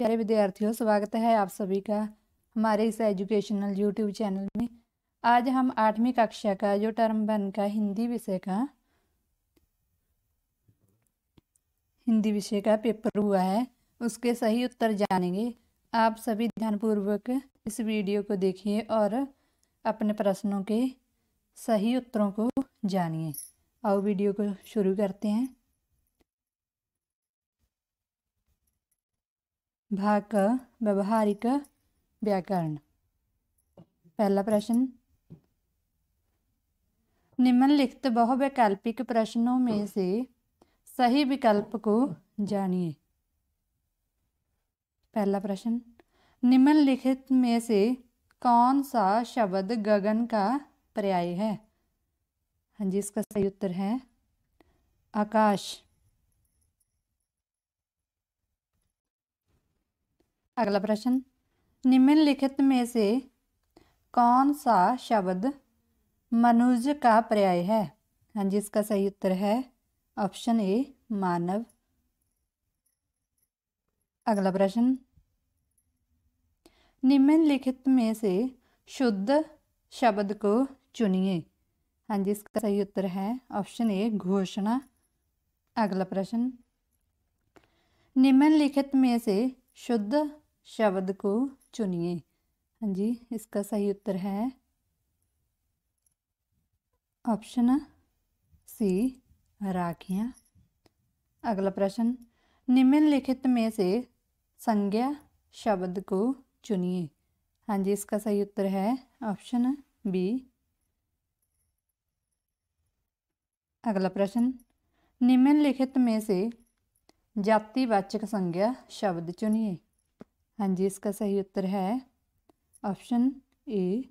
प्यारे विद्यार्थियों, स्वागत है आप सभी का हमारे इस एजुकेशनल यूट्यूब चैनल में। आज हम आठवीं कक्षा का, जो टर्म वन का हिंदी विषय का, हिंदी विषय का पेपर हुआ है, उसके सही उत्तर जानेंगे। आप सभी ध्यानपूर्वक इस वीडियो को देखिए और अपने प्रश्नों के सही उत्तरों को जानिए। और वीडियो को शुरू करते हैं। भाग का व्यवहारिक व्याकरण। पहला प्रश्न। निम्नलिखित बहुवैकल्पिक प्रश्नों में से सही विकल्प को जानिए। पहला प्रश्न। निम्नलिखित में से कौन सा शब्द गगन का पर्याय है? हाँ जी, इसका सही उत्तर है, आकाश। अगला प्रश्न, निम्नलिखित में से कौन सा शब्द मनुज का पर्याय है? हाँ जी, इसका सही उत्तर है ऑप्शन ए, मानव। अगला प्रश्न, निम्नलिखित में से शुद्ध शब्द को चुनिए। हाँ जी, इसका सही उत्तर है ऑप्शन ए, घोषणा। अगला प्रश्न, निम्नलिखित में से शुद्ध शब्द को चुनिए। हाँ जी, इसका सही उत्तर है ऑप्शन सी, राखियाँ। अगला प्रश्न, निम्नलिखित में से संज्ञा शब्द को चुनिए। हाँ जी, इसका सही उत्तर है ऑप्शन बी। अगला प्रश्न, निम्नलिखित में से जातिवाचक संज्ञा शब्द चुनिए। हाँ जी, इसका सही उत्तर है ऑप्शन ए,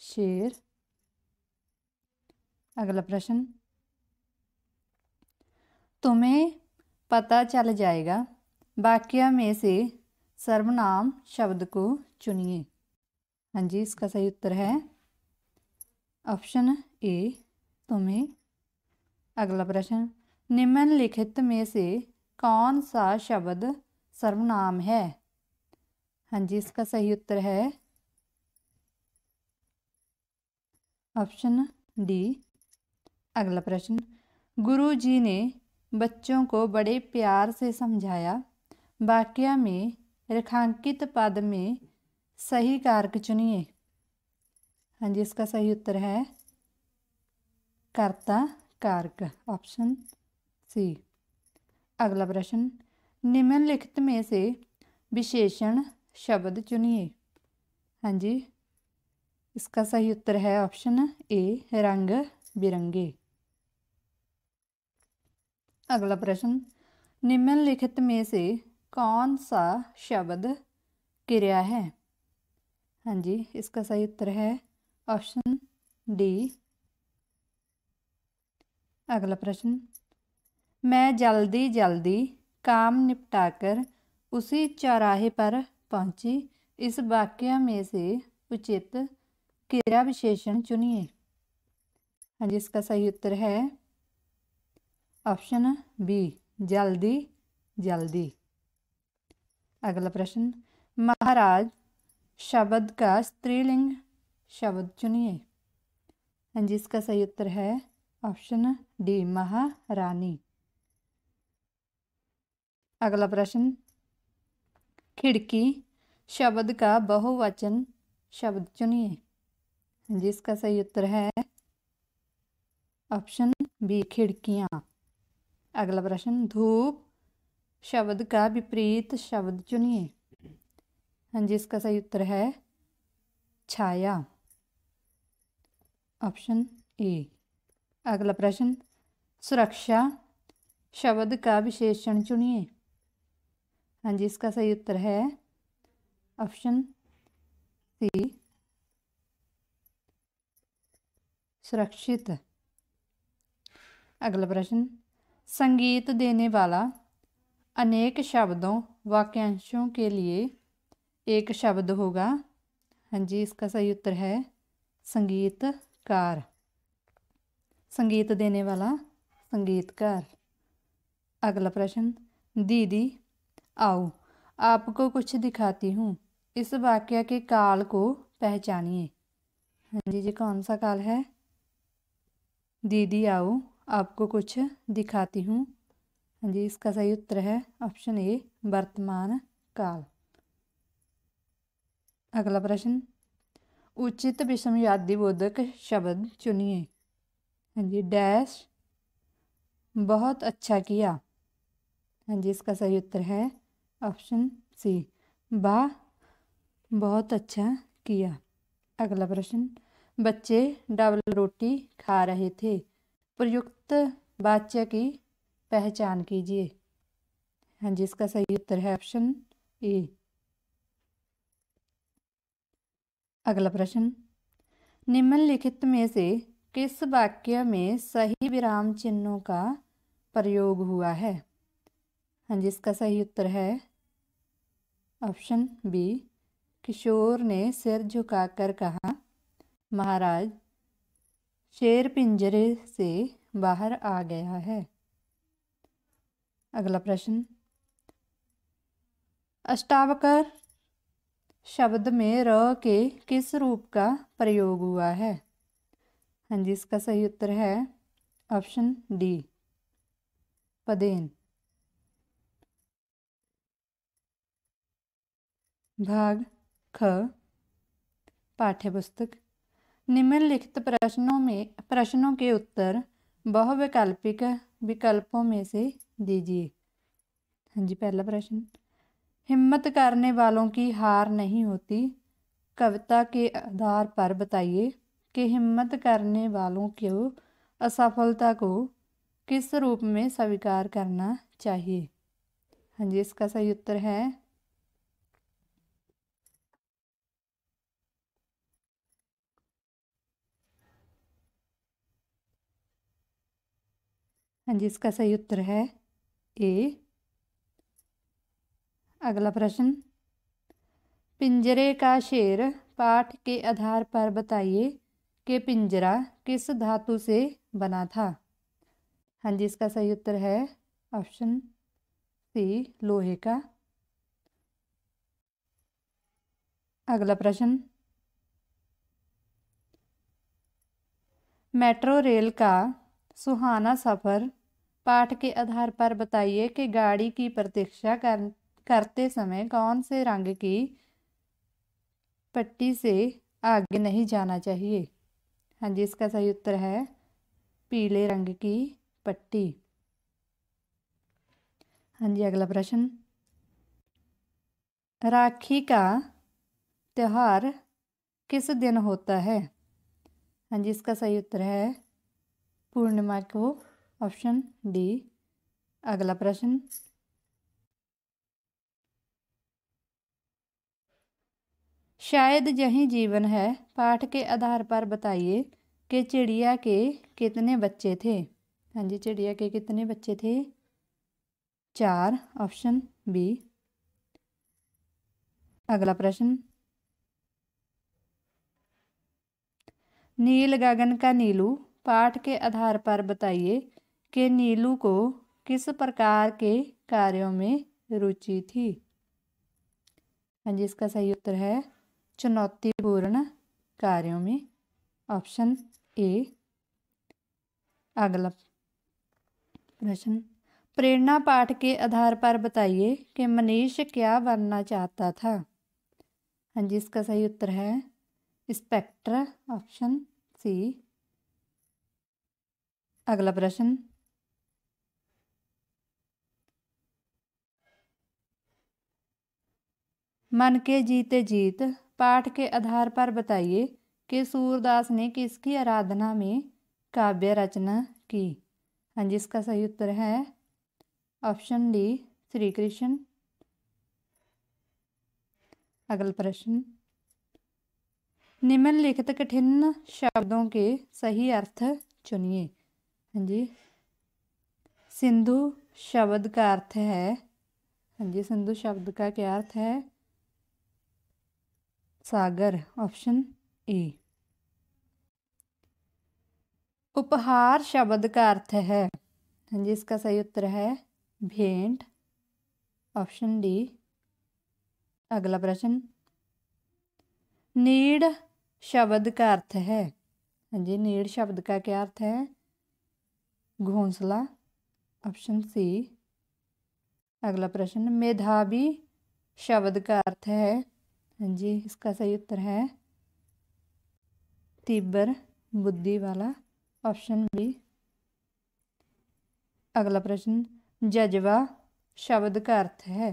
शेर। अगला प्रश्न। तुम्हें पता चल जाएगा, वाक्य में से सर्वनाम शब्द को चुनिए। हाँ जी, इसका सही उत्तर है ऑप्शन ए, तुम्हें। अगला प्रश्न। निम्नलिखित में से कौन सा शब्द सर्वनाम है? हाँ जी, इसका सही उत्तर है। ऑप्शन डी, अगला प्रश्न। गुरु जी ने बच्चों को बड़े प्यार से समझाया। वाक्य में, रेखांकित पद में सही कारक चुनिए। हाँ जी, इसका सही उत्तर है, कर्ता कारक। Option C. अगला प्रश्न। निम्नलिखित में से विशेषण शब्द चुनिए। हाँ जी। इसका सही उत्तर है ऑप्शन ए, रंग बिरंगे। अगला प्रश्न। निम्नलिखित में से कौन सा शब्द क्रिया है? हाँ जी, इसका सही उत्तर है ऑप्शन डी। अगला प्रश्न। मैं जल्दी जल्दी काम निपटाकर उसी चौराहे पर पहुँची, इस वाक्य में से उचित क्रिया विशेषण चुनिए। हाँ जी, इसका सही उत्तर है ऑप्शन बी, जल्दी जल्दी। अगला प्रश्न, महाराज शब्द का स्त्रीलिंग शब्द चुनिए। हाँ जी, इसका सही उत्तर है ऑप्शन डी, महारानी। अगला प्रश्न खिड़की शब्द का बहुवचन शब्द चुनिए। जिसका सही उत्तर है ऑप्शन बी, खिड़कियाँ। अगला प्रश्न, धूप शब्द का विपरीत शब्द चुनिए। जी इसका सही उत्तर है छाया। Option A. अगला प्रश्न, सुरक्षा शब्द का विशेषण चुनिए। हाँ जी, इसका सही उत्तर है ऑप्शन सी, सुरक्षित। अगला प्रश्न, संगीत देने वाला अनेक शब्दों, वाक्यांशों के लिए एक शब्द होगा। हाँ जी, इसका सही उत्तर है संगीतकार। संगीत देने वाला संगीतकार। अगला प्रश्न, दीदी आओ, आपको कुछ दिखाती हूँ। इस वाक्य के काल को पहचानिए। हाँ जी जी कौन सा काल है? दीदी आओ, आपको कुछ दिखाती हूँ। हाँ जी, इसका सही उत्तर है ऑप्शन ए, वर्तमान काल। अगला प्रश्न। उचित विषमयादिबोधक शब्द चुनिए। हाँ जी, डैश, बहुत अच्छा किया। हाँ जी, इसका सही उत्तर है ऑप्शन सी। वाह बहुत अच्छा किया। अगला प्रश्न। बच्चे डबल रोटी खा रहे थे। प्रयुक्त वाच्य की पहचान कीजिए। हाँ जी, इसका सही उत्तर है ऑप्शन ए। अगला प्रश्न। निम्नलिखित में से किस वाक्य में सही विराम चिन्हों का प्रयोग हुआ है? हाँ जी, इसका सही उत्तर है ऑप्शन बी, किशोर ने सिर झुकाकर कहा, महाराज, शेर पिंजरे से बाहर आ गया है। अगला प्रश्न, अष्टावकर शब्द में र के किस रूप का प्रयोग हुआ है? हाँ जी, इसका सही उत्तर है ऑप्शन डी, पदेन। भाग ख, पाठ्यपुस्तक। निम्नलिखित प्रश्नों में, प्रश्नों के उत्तर बहुविकल्पिक विकल्पों में से दीजिए। हाँ जी, पहला प्रश्न। हिम्मत करने वालों की हार नहीं होती। कविता के आधार पर बताइए कि हिम्मत करने वालों को असफलता को किस रूप में स्वीकार करना चाहिए। हाँ जी, इसका सही उत्तर है हाँ जी, इसका सही उत्तर है ए। अगला प्रश्न। पिंजरे का शेर पाठ के आधार पर बताइए कि पिंजरा किस धातु से बना था। हाँ जी, इसका सही उत्तर है ऑप्शन सी, लोहे का। अगला प्रश्न। मेट्रो रेल का सुहाना सफ़र पाठ के आधार पर बताइए कि गाड़ी की प्रतीक्षा कर, करते समय कौन से रंग की पट्टी से आगे नहीं जाना चाहिए? हाँ जी, इसका सही उत्तर है पीले रंग की पट्टी। हाँ जी, अगला प्रश्न। राखी का त्यौहार किस दिन होता है? हाँ जी, इसका सही उत्तर है पूर्णिमा को ऑप्शन डी अगला प्रश्न। शायद यही जीवन है, पाठ के आधार पर बताइए कि चिड़िया के कितने बच्चे थे। हाँ जी, चिड़िया के कितने बच्चे थे? चार ऑप्शन बी अगला प्रश्न। नील गगन का नीलू पाठ के आधार पर बताइए कि नीलू को किस प्रकार के कार्यों में रुचि थी। हाँ जी, इसका सही उत्तर है चुनौतीपूर्ण कार्यों में। ऑप्शन ए, अगला प्रश्न। प्रेरणा पाठ के आधार पर बताइए कि मनीष क्या बनना चाहता था। हाँ जी, इसका सही उत्तर है स्पेक्टर। ऑप्शन सी अगला प्रश्न। मन के जीते जीत पाठ के आधार पर बताइए कि सूरदास ने किसकी आराधना में काव्य रचना की? हाँ जी, इसका सही उत्तर है ऑप्शन डी श्री कृष्ण अगला प्रश्न। निम्नलिखित कठिन शब्दों के सही अर्थ चुनिए। हाँ जी सिंधु शब्द का अर्थ है हाँ जी सिंधु शब्द का क्या अर्थ है सागर ऑप्शन ए उपहार शब्द का अर्थ है हाँ जी इसका सही उत्तर है भेंट ऑप्शन डी अगला प्रश्न नीड शब्द का अर्थ है हाँ जी नीड शब्द का क्या अर्थ है घोंसला। ऑप्शन सी अगला प्रश्न, मेधावी शब्द का अर्थ है? हाँ जी, इसका सही उत्तर है तीव्र बुद्धि वाला। ऑप्शन बी अगला प्रश्न, जज्बा शब्द का अर्थ है?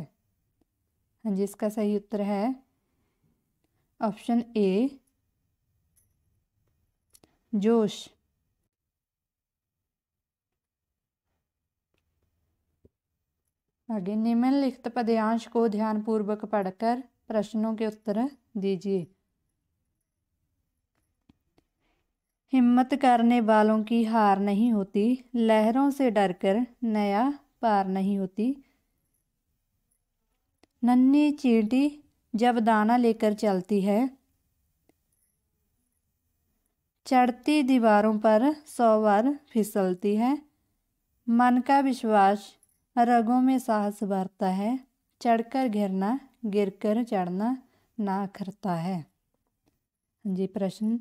हाँ जी, इसका सही उत्तर है। ऑप्शन ए जोश आगे निम्नलिखित पद्यांश को ध्यानपूर्वक पढ़कर प्रश्नों के उत्तर दीजिए। हिम्मत करने वालों की हार नहीं होती, लहरों से डरकर नया पार नहीं होती। नन्ही चींटी जब दाना लेकर चलती है, चढ़ती दीवारों पर सौ बार फिसलती है। मन का विश्वास रगों में साहस भरता है, चढ़कर गिरना गिरकर चढ़ना ना करता है जी, प्रश्न।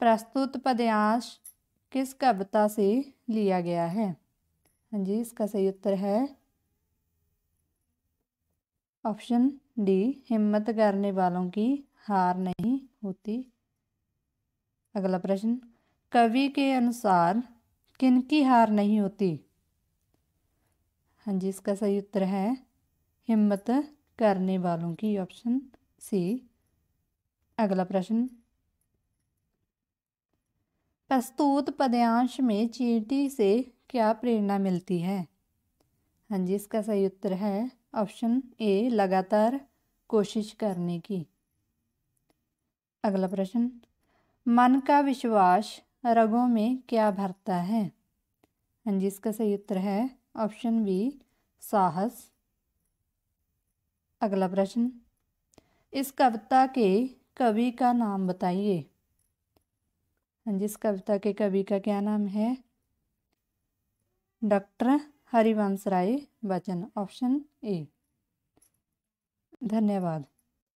प्रस्तुत पद्यांश किस कविता से लिया गया है? हाँ जी, इसका सही उत्तर है। ऑप्शन डी, हिम्मत करने वालों की हार नहीं होती। अगला प्रश्न। कवि के अनुसार किनकी हार नहीं होती? हाँ जी, इसका सही उत्तर है हिम्मत करने वालों की ऑप्शन सी अगला प्रश्न। प्रस्तुत पद्यांश में चींटी से क्या प्रेरणा मिलती है? हाँ जी, इसका सही उत्तर है ऑप्शन ए लगातार कोशिश करने की। अगला प्रश्न। मन का विश्वास रगों में क्या भरता है? हाँ जी, इसका सही उत्तर है ऑप्शन बी, साहस। अगला प्रश्न, इस कविता के कवि का नाम बताइए। हाँ जिस कविता के कवि का क्या नाम है? Doctor Harivansh Rai Bachchan option A. धन्यवाद।